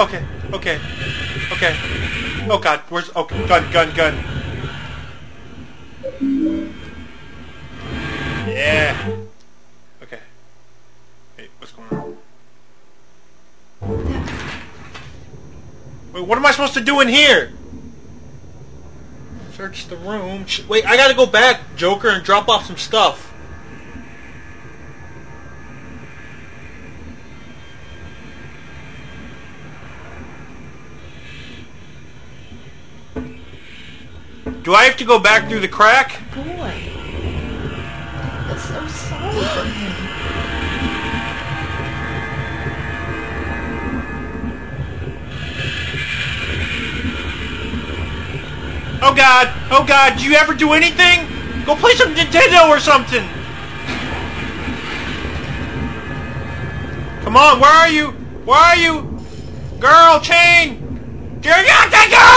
Okay, okay, okay. Oh god, where's... Oh, gun, gun, gun. Yeah. Okay. Wait, what's going on? Wait, what am I supposed to do in here? Search the room. Wait, I gotta go back, Joker, and drop off some stuff. Do I have to go back through the crack? Boy. That's so sorry for him. Oh god! Oh god! Do you ever do anything? Go play some Nintendo or something! Come on, where are you? Where are you? Girl, chain! Get out that girl!